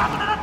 Ah!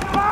Papa!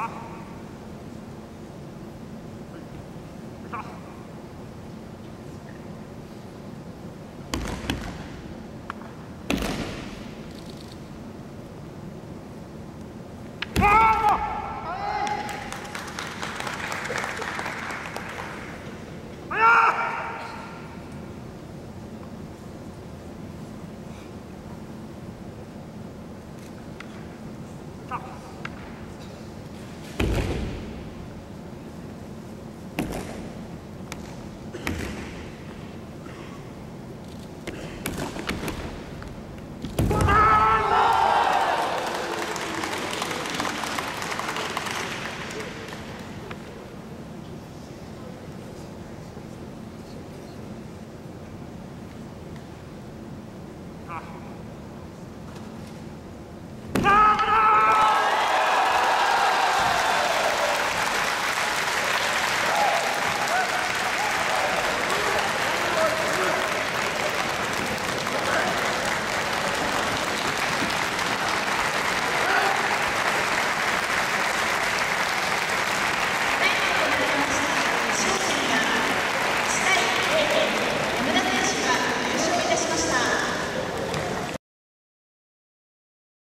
Stop.